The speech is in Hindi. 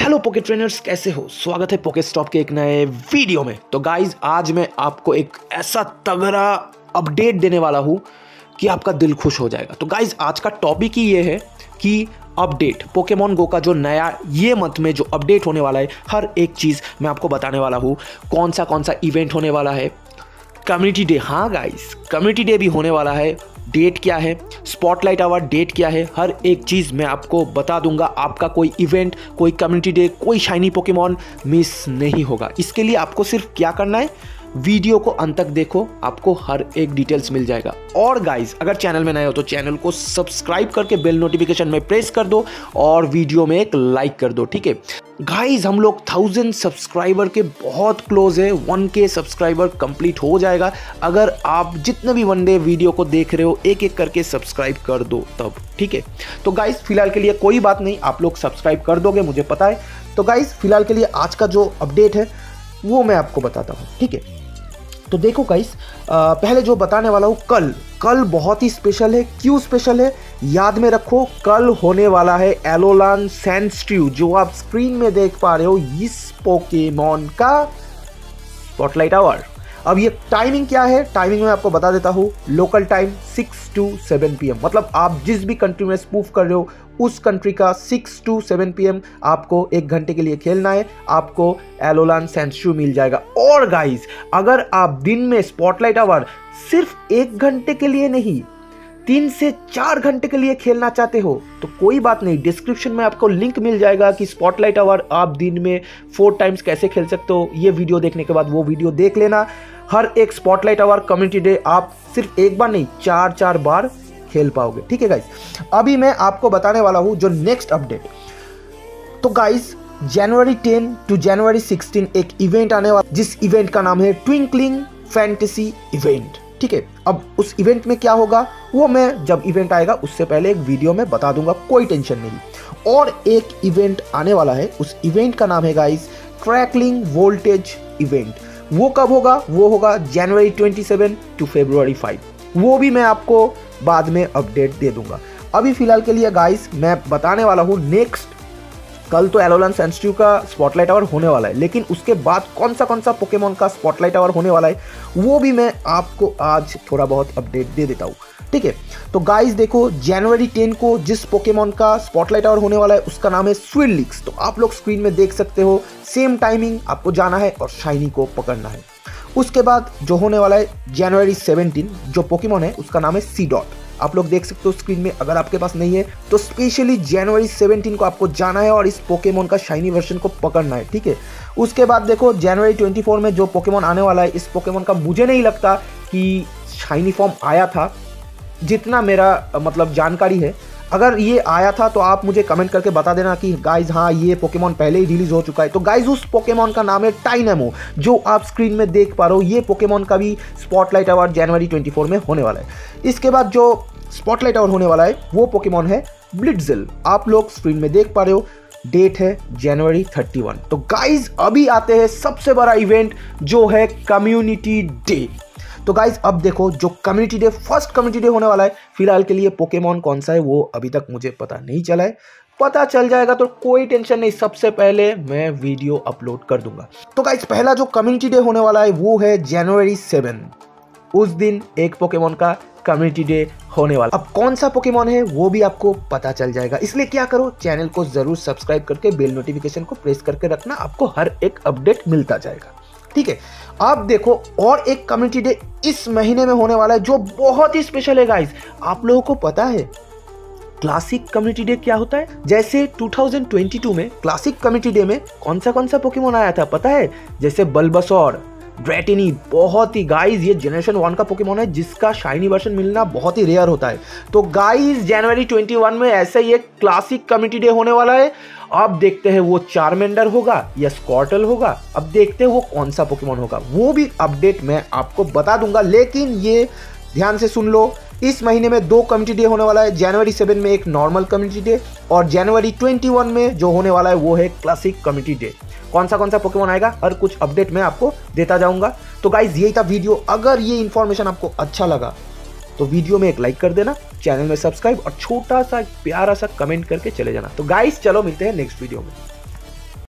हेलो पोके ट्रेनर्स कैसे हो? स्वागत है पोके स्टॉप के एक नए वीडियो में। तो गाइज़ आज मैं आपको एक ऐसा तगड़ा अपडेट देने वाला हूँ कि आपका दिल खुश हो जाएगा। तो गाइज़ आज का टॉपिक ही ये है कि अपडेट पोकेमोन गो का जो नया, ये मंथ में जो अपडेट होने वाला है, हर एक चीज़ मैं आपको बताने वाला हूँ। कौन सा कौन सा इवेंट होने वाला है? कम्युनिटी डे हाँ गाइस कम्युनिटी डे भी होने वाला है। डेट क्या है स्पॉटलाइट आवर डेट क्या है, हर एक चीज़ मैं आपको बता दूँगा। आपका कोई इवेंट कोई कम्युनिटी डे कोई शाइनी पोकेमॉन मिस नहीं होगा। इसके लिए आपको सिर्फ़ क्या करना है वीडियो को अंत तक देखो, आपको हर एक डिटेल्स मिल जाएगा। और गाइस अगर चैनल में नए हो तो चैनल को सब्सक्राइब करके बेल नोटिफिकेशन में प्रेस कर दो और वीडियो में एक लाइक कर दो, ठीक है? गाइस हम लोग थाउज़ेंड सब्सक्राइबर के बहुत क्लोज है वन के सब्सक्राइबर कंप्लीट हो जाएगा। अगर आप जितने भी वन डे वीडियो को देख रहे हो एक एक करके सब्सक्राइब कर दो तब, ठीक है? तो गाइस फ़िलहाल के लिए कोई बात नहीं, आप लोग सब्सक्राइब कर दोगे, मुझे पता है। तो गाइस फ़िलहाल के लिए आज का जो अपडेट है, वो मैं आपको बताता हूँ, ठीक है? तो देखो गाइस पहले जो बताने वाला हूँ, कल। कल बहुत ही स्पेशल है। क्यों स्पेशल है? याद में रखो, कल होने वाला है एलोलान सेंसटिव जो आप स्क्रीन में देख पा रहे हो इस पोकेमोन का स्पॉटलाइट आवर अब ये टाइमिंग क्या है? टाइमिंग मैं आपको बता देता हूँ। Local time six to seven P मतलब आप जिस भी कंट्री में स्पूफ कर रहे हो, उस कंट्री का सिक्स टू सेवन पी आपको एक घंटे के लिए खेलना है। आपको एलोलान सेंसू मिल जाएगा। और गाइज़ अगर आप दिन में स्पॉटलाइट आवर सिर्फ़ एक घंटे के लिए नहीं तीन से चार घंटे के लिए खेलना चाहते हो तो कोई बात नहीं। डिस्क्रिप्शन में आपको लिंक मिल जाएगा कि स्पॉटलाइट आवर आप दिन में फोर टाइम्स कैसे खेल सकते हो। ये वीडियो देखने के बाद वो वीडियो देख लेना। हर एक स्पॉटलाइट आवर कम्युनिटी डे आप सिर्फ़ एक बार नहीं, चार चार बार खेल पाओगे। ठीक है गाइस अभी मैं आपको बताने वाला हूँ जो नेक्स्ट अपडेट तो गाइस जनवरी 10 टू जनवरी 16 एक इवेंट आने वाला जिस इवेंट का नाम है ट्विंकलिंग फैंटेसी इवेंट ठीक है? अब उस इवेंट में क्या होगा? वो मैं जब इवेंट आएगा, उससे पहले एक वीडियो में बता दूँगा, कोई टेंशन नहीं। और एक इवेंट आने वाला है, उस इवेंट का नाम है गाइस क्रैकलिंग वोल्टेज इवेंट वो कब होगा? वो होगा जनवरी 27 टू फेब्रुवरी 5 वो भी मैं आपको बाद में अपडेट दे दूँगा। अभी फ़िलहाल के लिए गाइस मैं बताने वाला हूँ नेक्स्ट कल तो एलोलन सेंसिटिव का स्पॉटलाइट आवर होने वाला है, लेकिन उसके बाद कौन सा कौन सा पोकेमोन का स्पॉटलाइट आवर होने वाला है, वो भी मैं आपको आज थोड़ा बहुत अपडेट दे देता हूँ। ठीक है? तो गाइस देखो जनवरी टेन को जिस पोकेमोन का स्पॉटलाइट आवर होने वाला है, उसका नाम है स्विलिक्स तो आप लोग स्क्रीन में देख सकते हो सेम टाइमिंग आपको जाना है और शाइनी को पकड़ना है। उसके बाद जो होने वाला है जनवरी 17 जो पोकेमोन है, उसका नाम है सी डॉट आप लोग देख सकते हो स्क्रीन में, अगर आपके पास नहीं है तो स्पेशली जनवरी 17 को आपको जाना है और इस पोकेमोन का शाइनी वर्जन को पकड़ना है, ठीक है? उसके बाद देखो जनवरी 24 में जो पोकेमोन आने वाला है, इस पोकेमोन का मुझे नहीं लगता कि शाइनी फॉर्म आया था, जितना मेरा मतलब जानकारी है। अगर ये आया था तो आप मुझे कमेंट करके बता देना कि गाइज़ हाँ ये पोकेमॉन पहले ही रिलीज़ हो चुका है। तो गाइज़ उस पोकेमॉन का नाम है टाइनेमो जो आप स्क्रीन में देख पा रहे हो, ये पोकेमॉन का भी स्पॉटलाइट अवार्ड जनवरी 24 में होने वाला है। इसके बाद जो स्पॉटलाइट अवार्ड होने वाला है। वो पोकेमॉन है ब्लिटजिल आप लोग स्क्रीन में देख पा रहे हो डेट है जनवरी 31 तो गाइज़ अभी आते हैं सबसे बड़ा इवेंट जो है कम्युनिटी डे तो गाइज़ अब देखो जो community day first community day होने वाला है, फ़िलहाल के लिए पोकेमॉन कौन सा है, वो अभी तक मुझे पता नहीं चला है। पता चल जाएगा तो कोई टेंशन नहीं, सबसे पहले मैं वीडियो अपलोड कर दूँगा। तो गाइज़ पहला जो कम्युनिटी डे होने वाला है, वो है जनवरी सेवन उस दिन एक पोकेमोन का कम्युनिटी डे होने वाला। अब कौन सा पोकेमोन है, वो भी आपको पता चल जाएगा। इसलिए क्या करो चैनल को ज़रूर सब्सक्राइब करके बेल नोटिफिकेशन को प्रेस करके रखना, आपको हर एक अपडेट मिलता जाएगा। ठीक है अब देखो, और एक कम्युनिटी डे इस महीने में होने वाला है, जो बहुत ही स्पेशल है गाइस आप लोगों को पता है क्लासिक कम्युनिटी डे क्या होता है? जैसे 2022 में क्लासिक कम्युनिटी डे में कौन सा कौन सा पोकेमोन आया था, पता है? जैसे बल्बसौर ड्रेटिनी बहुत ही गाइस ये जनरेशन वन का पोकेमोन है, जिसका शाइनी वर्षन मिलना बहुत ही रेयर होता है। तो गाइस जनवरी 21 में ऐसे ही एक क्लासिक कमिटी डे होने वाला है। अब देखते हैं वो चारमेंडर होगा या स्कॉटल होगा। अब देखते हैं वो कौन सा पोकेमोन होगा। वो भी अपडेट मैं आपको बता दूँगा, लेकिन ये ध्यान से सुन लो। इस महीने में दो कम्युनिटी डे होने वाला है। जनवरी सेवन में एक नॉर्मल कम्युनिटी डे और जनवरी ट्वेंटी वन में जो होने वाला है, वो है क्लासिक कम्युनिटी डे कौन सा कौन सा पोकेमोन आएगा? हर कुछ अपडेट मैं आपको देता जाऊँगा। तो गाइज़ यही था वीडियो अगर ये इन्फॉर्मेशन आपको अच्छा लगा तो वीडियो में एक लाइक कर देना चैनल में सब्सक्राइब और छोटा सा, प्यारा सा कमेंट करके चले जाना। तो गाइस चलो मिलते हैं नेक्स्ट वीडियो में।